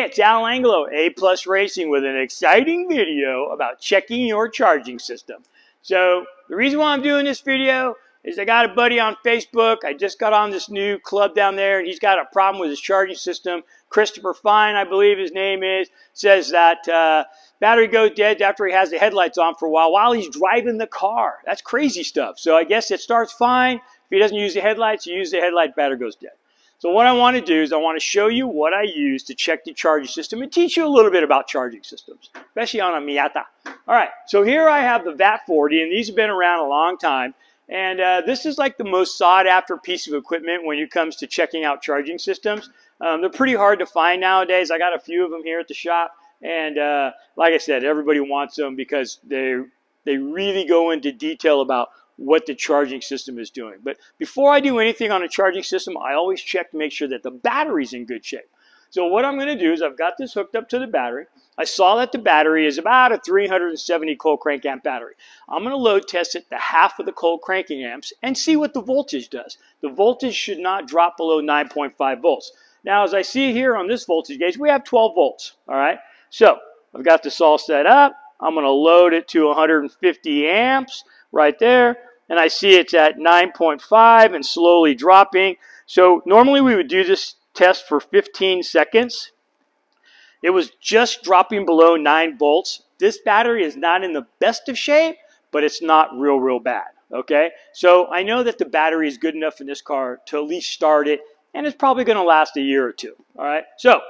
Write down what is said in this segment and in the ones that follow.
It's Al Angelo, A Plus Racing, with an exciting video about checking your charging system. So, the reason why I'm doing this video is I got a buddy on Facebook. I just got on this new club down there, and he's got a problem with his charging system. Christopher Fine, I believe his name is, says that uh, battery goes dead after he has the headlights on for a while while he's driving the car. That's crazy stuff. So I guess it starts fine. If he doesn't use the headlights, you use the headlight, battery goes dead. So what I want to do is I want to show you what I use to check the charging system and teach you a little bit about charging systems, especially on a Miata. All right, so here I have the VAT40, and these have been around a long time. And uh, this is like the most sought after piece of equipment when it comes to checking out charging systems. Um, they're pretty hard to find nowadays. I got a few of them here at the shop. And uh, like I said, everybody wants them because they, they really go into detail about what the charging system is doing. But before I do anything on a charging system, I always check to make sure that the battery's in good shape. So what I'm going to do is I've got this hooked up to the battery. I saw that the battery is about a 370 cold crank amp battery. I'm going to load test it to half of the cold cranking amps and see what the voltage does. The voltage should not drop below 9.5 volts. Now, as I see here on this voltage gauge, we have 12 volts, all right? So I've got this all set up. I'm going to load it to 150 amps right there and I see it's at 9.5 and slowly dropping. So normally we would do this test for 15 seconds. It was just dropping below 9 volts. This battery is not in the best of shape, but it's not real, real bad. Okay, so I know that the battery is good enough in this car to at least start it, and it's probably going to last a year or two. All right, so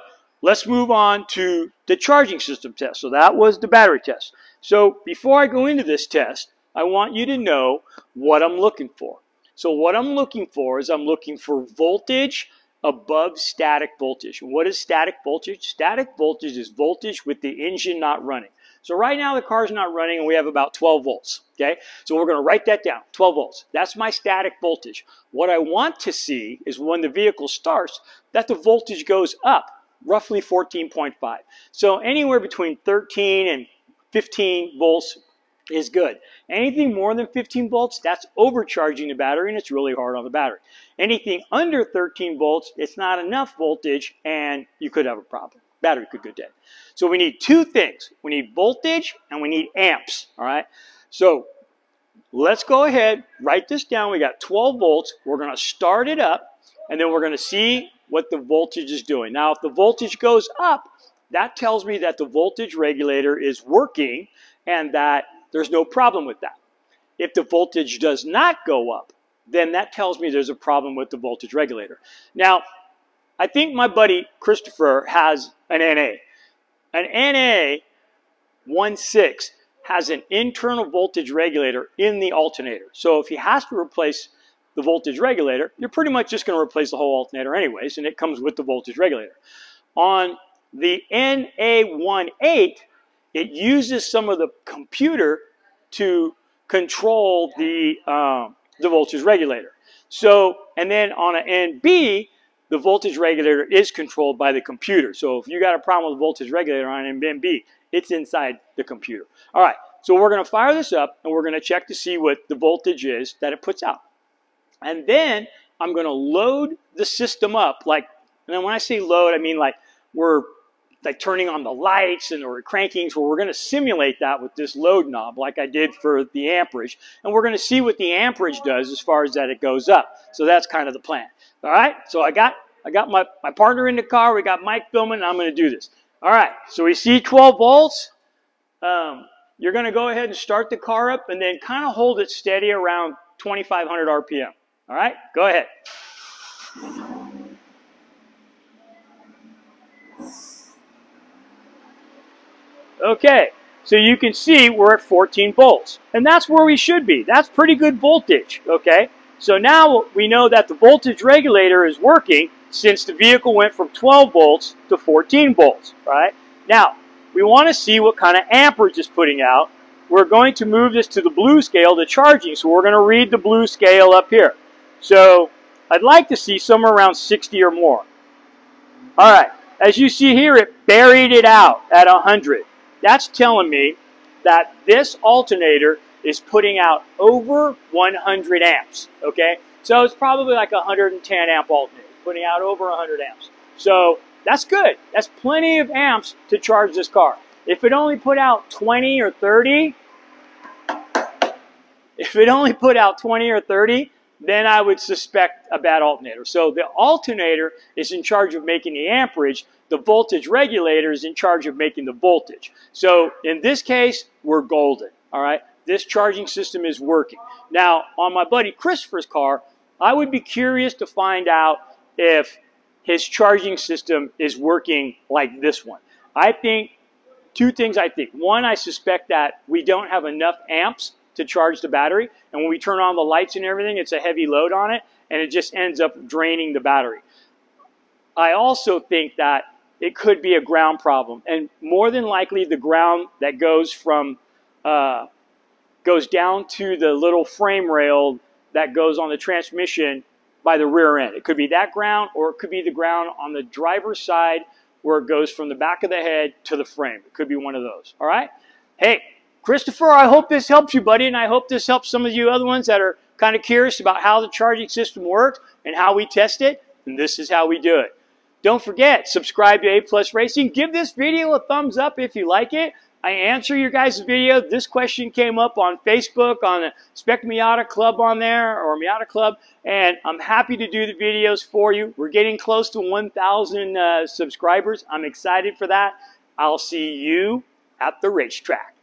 let's move on to the charging system test. So that was the battery test. So before I go into this test, I want you to know what I'm looking for. So what I'm looking for is I'm looking for voltage above static voltage. What is static voltage? Static voltage is voltage with the engine not running. So right now the car's not running and we have about 12 volts, okay? So we're gonna write that down, 12 volts. That's my static voltage. What I want to see is when the vehicle starts, that the voltage goes up, roughly 14.5. So anywhere between 13 and 15 volts is good. Anything more than 15 volts, that's overcharging the battery and it's really hard on the battery. Anything under 13 volts, it's not enough voltage and you could have a problem. Battery could go dead. So we need two things. We need voltage and we need amps, all right? So let's go ahead, write this down. We got 12 volts. We're going to start it up and then we're going to see what the voltage is doing. Now, if the voltage goes up, that tells me that the voltage regulator is working and that there's no problem with that. If the voltage does not go up, then that tells me there's a problem with the voltage regulator. Now, I think my buddy Christopher has an NA. An NA 16 has an internal voltage regulator in the alternator. So if he has to replace the voltage regulator, you're pretty much just going to replace the whole alternator anyways, and it comes with the voltage regulator. On the NA18, it uses some of the computer to control the, um, the voltage regulator. So, and then on an NB, the voltage regulator is controlled by the computer. So if you got a problem with the voltage regulator on an NB, it's inside the computer. All right, so we're going to fire this up and we're going to check to see what the voltage is that it puts out. And then I'm going to load the system up like, and then when I say load, I mean like we're like turning on the lights and or crankings. So we're going to simulate that with this load knob like I did for the amperage. And we're going to see what the amperage does as far as that it goes up. So that's kind of the plan. All right, so I got I got my, my partner in the car. We got Mike filming, and I'm going to do this. All right, so we see 12 volts. Um, you're going to go ahead and start the car up and then kind of hold it steady around 2,500 RPM. All right, go ahead. Okay, so you can see we're at 14 volts. And that's where we should be. That's pretty good voltage, okay? So now we know that the voltage regulator is working since the vehicle went from 12 volts to 14 volts, right? Now, we want to see what kind of amperage it's putting out. We're going to move this to the blue scale, the charging, so we're going to read the blue scale up here. So I'd like to see somewhere around 60 or more. All right, as you see here, it buried it out at 100. That's telling me that this alternator is putting out over 100 amps, okay? So it's probably like a 110 amp alternator, putting out over 100 amps. So That's good. That's plenty of amps to charge this car. If it only put out 20 or 30, if it only put out 20 or 30, then I would suspect a bad alternator. So the alternator is in charge of making the amperage. The voltage regulator is in charge of making the voltage. So in this case, we're golden, all right? This charging system is working. Now, on my buddy Christopher's car, I would be curious to find out if his charging system is working like this one. I think two things I think. One, I suspect that we don't have enough amps to charge the battery. And when we turn on the lights and everything, it's a heavy load on it, and it just ends up draining the battery. I also think that it could be a ground problem, and more than likely, the ground that goes from uh, goes down to the little frame rail that goes on the transmission by the rear end. It could be that ground, or it could be the ground on the driver's side where it goes from the back of the head to the frame. It could be one of those. All right. Hey, Christopher, I hope this helps you, buddy, and I hope this helps some of you other ones that are kind of curious about how the charging system works and how we test it, and this is how we do it. Don't forget, subscribe to A Plus Racing. Give this video a thumbs up if you like it. I answer your guys' video. This question came up on Facebook, on the Spec Miata Club on there, or Miata Club, and I'm happy to do the videos for you. We're getting close to 1,000 uh, subscribers. I'm excited for that. I'll see you at the racetrack.